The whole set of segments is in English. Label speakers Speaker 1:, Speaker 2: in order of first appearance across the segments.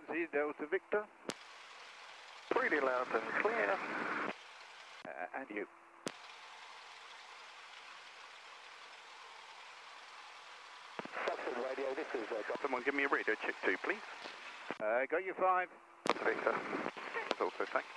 Speaker 1: frequency, Delta Victor.
Speaker 2: Pretty loud and clear.
Speaker 1: Uh, and you.
Speaker 2: Foxtrot Radio, this is uh,
Speaker 3: Someone give me a radio check too, please.
Speaker 1: Uh, got you five.
Speaker 3: Victor. That's also thanks.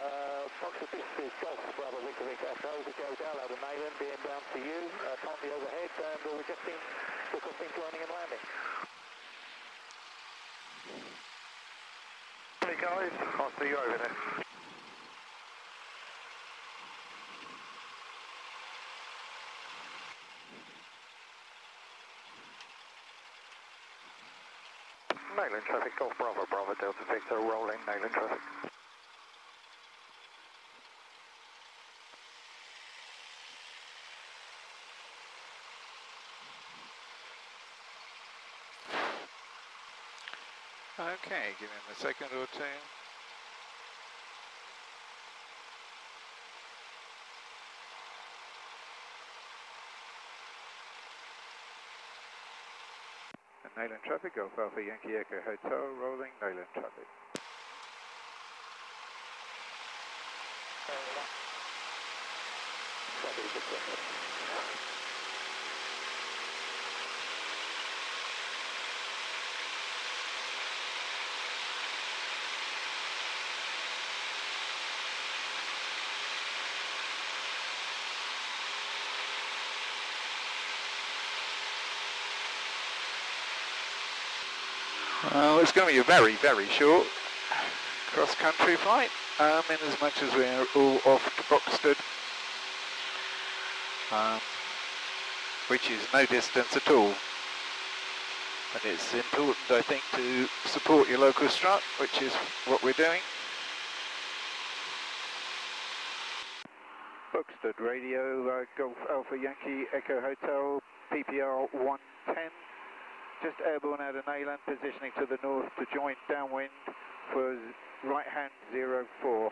Speaker 2: Uh, Foxtrot, this is Golf Bravo Victor Victor Echo, Joe to Nayland, being down to you, uh, currently overhead, and we've just requesting joining and landing.
Speaker 3: Hey guys, I'll see you over there. Nayland traffic, Golf Bravo, Bravo Delta Victor, rolling Nayland traffic.
Speaker 4: Okay, give him a second or two.
Speaker 1: And Nayland traffic, Golf Alpha Yankee Echo Hotel, rolling Nayland traffic.
Speaker 4: Well, it's going to be a very, very short cross-country flight, um, in as much as we're all off to Boxted, um, which is no distance at all. But it's important, I think, to support your local strut, which is what we're doing.
Speaker 1: Boxted Radio, uh, Golf Alpha Yankee Echo Hotel, PPR 110. Just airborne out of Nayland, positioning to the north to join downwind for right hand 04.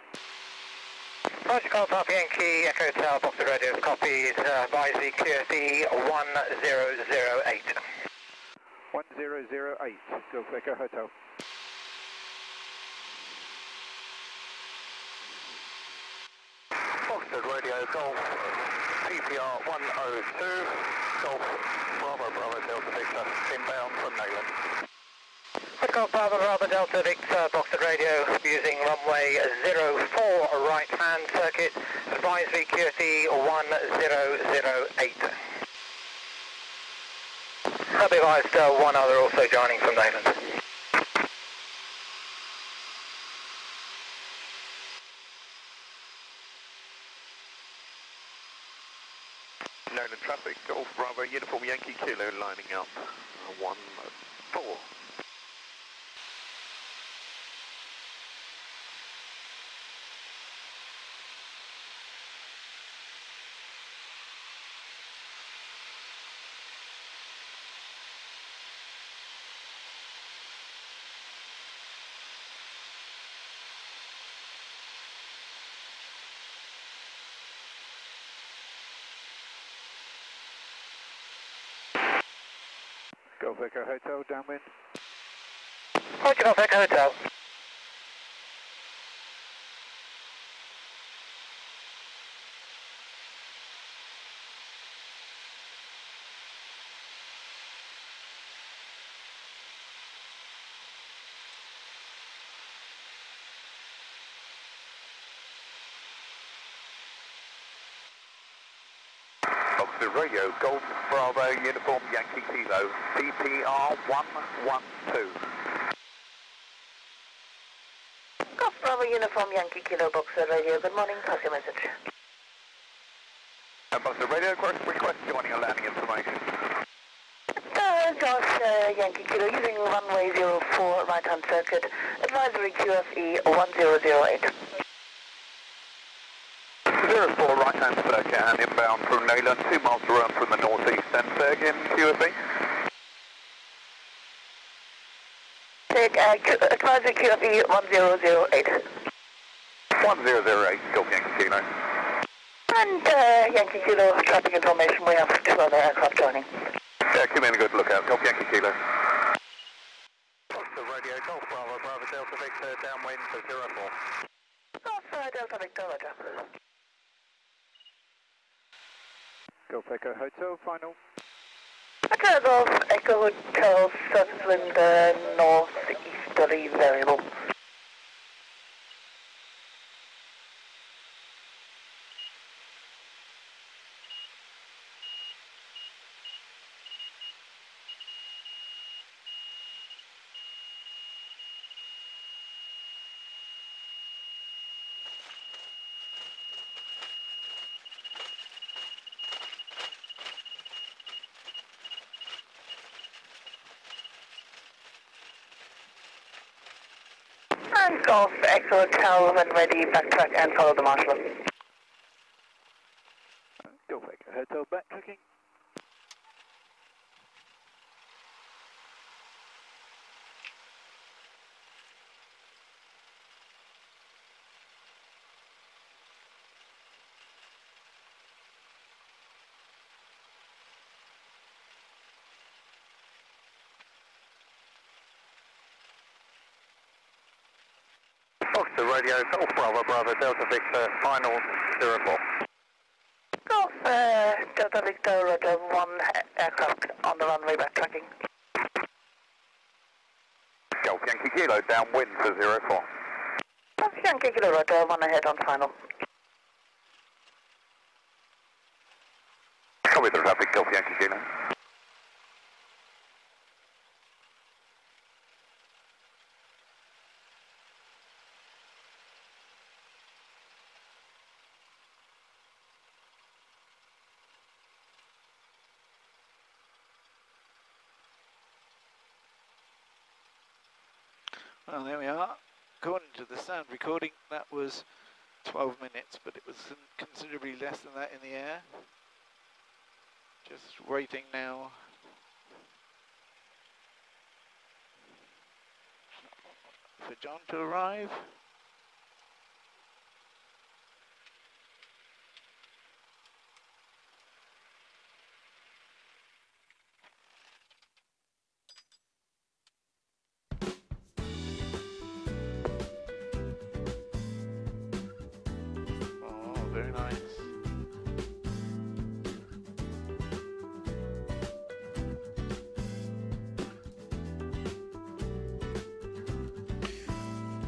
Speaker 2: Roger, Golf Alpha Yankee Echo Hotel, Foxtrot Radio copies, uh, advise the QFE 1008.
Speaker 1: 1008, Golf Echo Hotel.
Speaker 2: Foxtrot Radio, Golf PPR 102, Golf Bravo Bravo Delta Victor, inbound from Nayland. Golf Bravo Bravo Delta Victor, Foxtrot Radio, using runway 04 right hand circuit, advise VQFE 1008. I'll be advised uh, one other also joining from Nayland.
Speaker 3: Nayland traffic, Golf Bravo, Uniform Yankee Kilo lining up. Uh, one, uh, four.
Speaker 1: Golf Echo Hotel, downwind.
Speaker 2: Roger, Golf Echo Hotel.
Speaker 3: Foxtrot Radio, Golf Bravo, Uniform Yankee Kilo, PPR 112.
Speaker 5: Golf Bravo Uniform Yankee Kilo Boxted Radio. Good morning. Pass your message.
Speaker 3: And Foxtrot Radio, request, request joining and landing information.
Speaker 5: Uh, Josh uh, Yankee Kilo using runway 04 right hand circuit. Advisory QFE 1008.
Speaker 3: 04 right hand circuit and inbound from Nayland, 2 miles to run from the northeast centre again, QFE.
Speaker 5: Take uh, advisor QFE 1008.
Speaker 3: 1008, Golf Yankee Kilo.
Speaker 5: And uh, Yankee Kilo, traffic information, we have two other aircraft joining.
Speaker 3: Yeah, come in and good look out, Golf Yankee Kilo.
Speaker 2: Foster Radio Golf Bravo, Bravo Delta Victor, downwind for 04.
Speaker 5: Delta Victor, Roger.
Speaker 1: Golf Echo Hotel, final.
Speaker 5: Echo Golf Echo Hotel, surface wind uh, northeasterly variable. And Golf Echo Hotel, when ready, backtrack and follow the marshal.
Speaker 2: To radio, Golf Bravo Bravo Delta Victor, final 04.
Speaker 5: Golf uh, Delta Victor, roger, one aircraft on the runway backtracking.
Speaker 2: Golf Yankee Kilo downwind for 04.
Speaker 5: Golf Yankee Kilo, roger, one ahead on final.
Speaker 2: Copy the traffic, Golf Yankee Kilo.
Speaker 4: Well, there we are. According to the sound recording, that was 12 minutes, but it was considerably less than that in the air. Just waiting now. For John to arrive.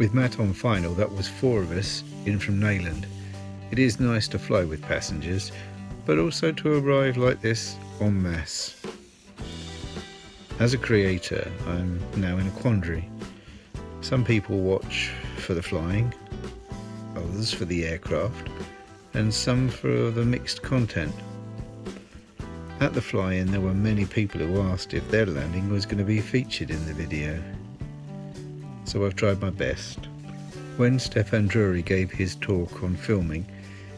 Speaker 6: With Matt on final, that was four of us in from Nayland. It is nice to fly with passengers, but also to arrive like this en masse. As a creator, I'm now in a quandary. Some people watch for the flying, others for the aircraft, and some for the mixed content. At the fly-in, there were many people who asked if their landing was going to be featured in the video so I've tried my best. When Stefan Drury gave his talk on filming,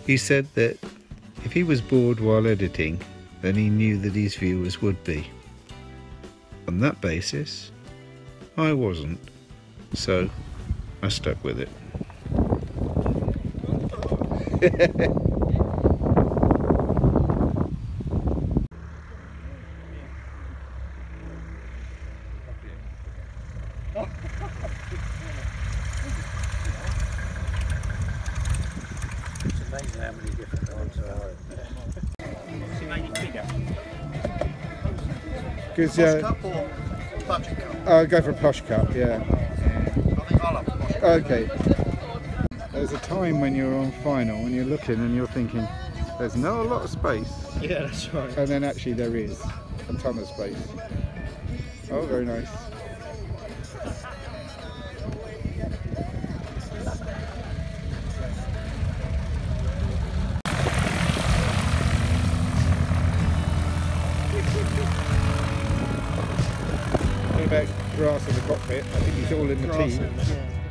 Speaker 6: he said that if he was bored while editing, then he knew that his viewers would be. On that basis, I wasn't, so I stuck with it.
Speaker 7: Because uh, I'll go for a posh cup, yeah. Okay. There's a time when you're on final, and you're looking and you're thinking, there's not a lot of space.
Speaker 8: Yeah, that's right.
Speaker 7: And then actually there is a ton of space. Oh, very nice. About grass in the cockpit? I think he's all in the
Speaker 8: Grass
Speaker 7: team.
Speaker 8: yeah.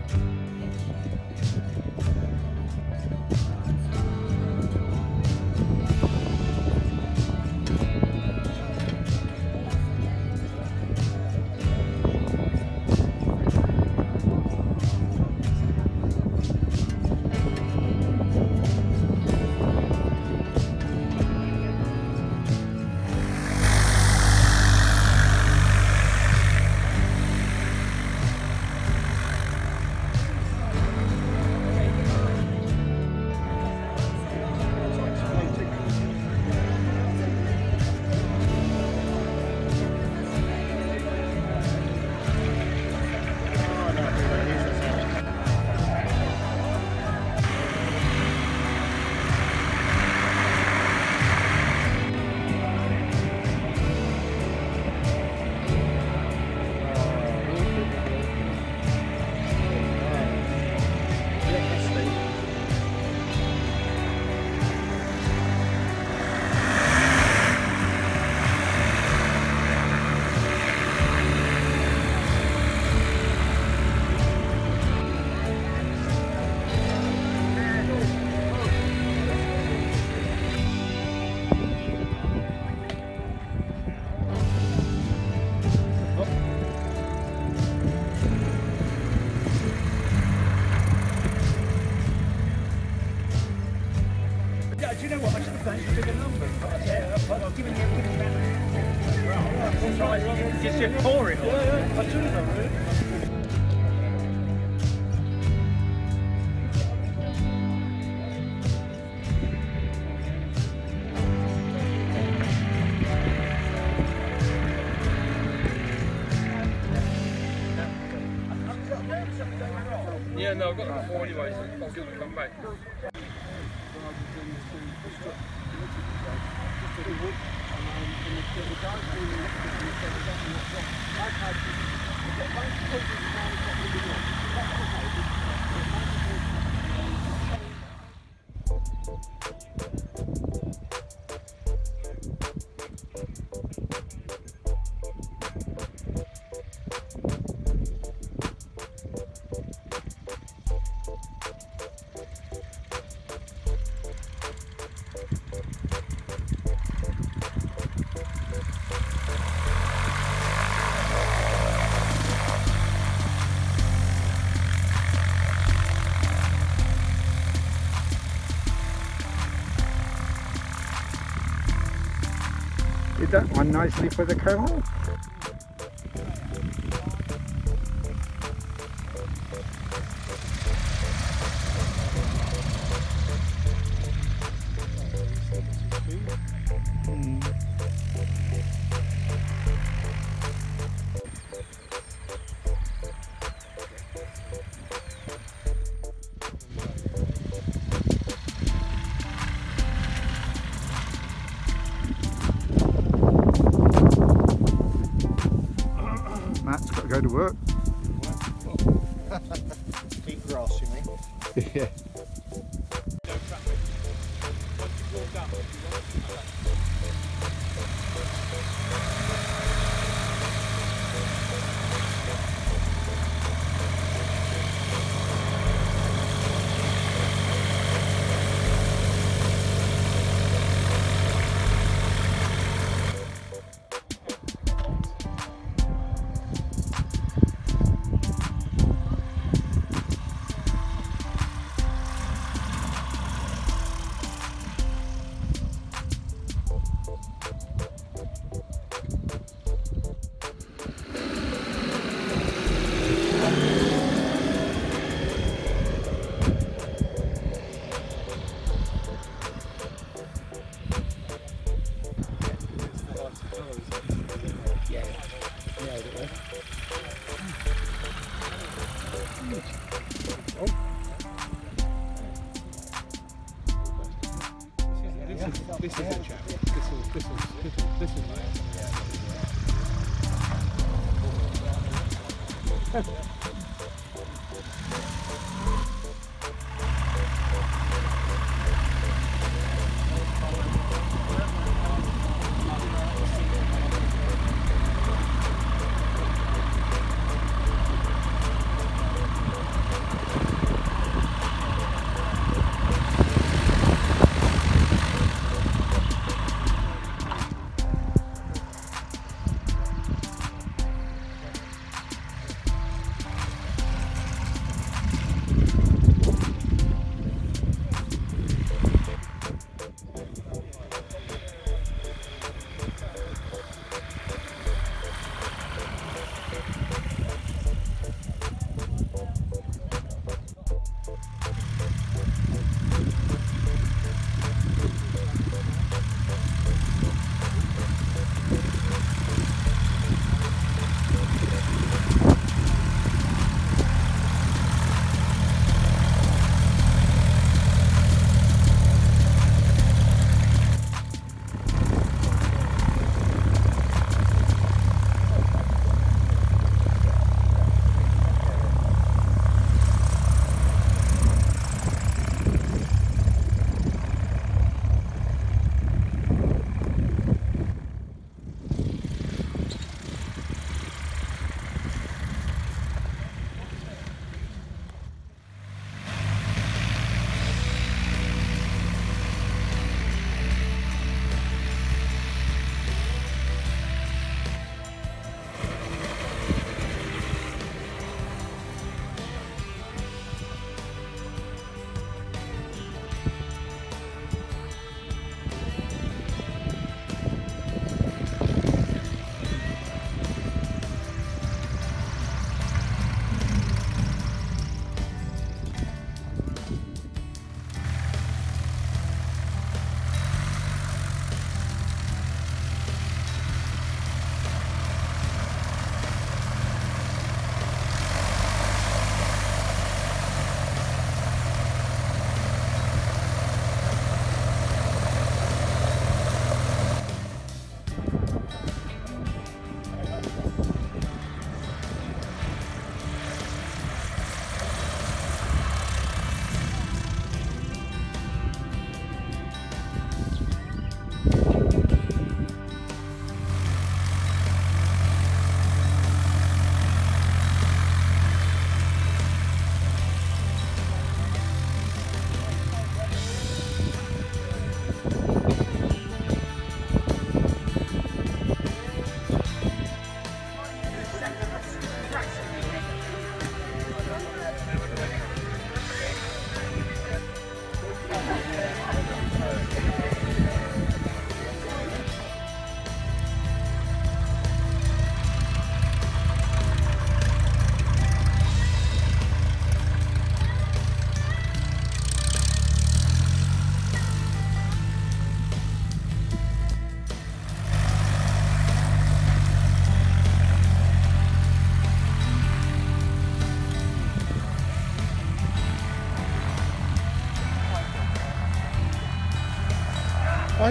Speaker 8: Yeah,
Speaker 9: no, I've got the before anyway, so I'll give them a come back.
Speaker 7: I've had that one nicely for the kernel. work.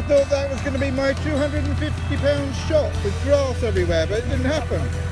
Speaker 7: I thought that was going to be my 250 pound shot with grass everywhere, but it didn't happen.